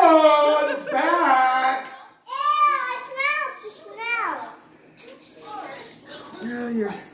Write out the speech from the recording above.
Leon it's back! Ew, I smell smell. Oh, you're so